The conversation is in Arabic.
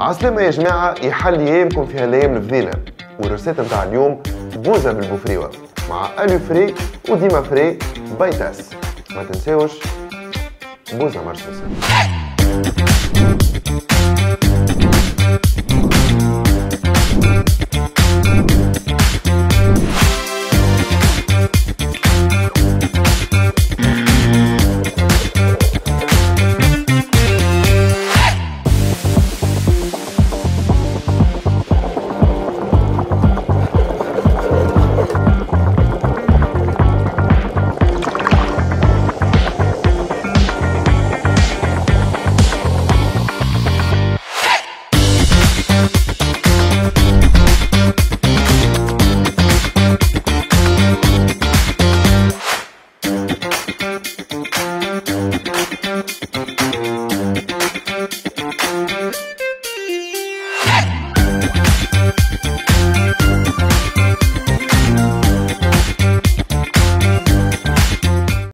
عسلامة يا جماعة يحل أيامكم في هالايام الفضيلة. وال recette نتاع اليوم بوزة بالبوفريوة مع Alufrais و Dimafrais by TAS. ما تنساوش بوزة مرسوسة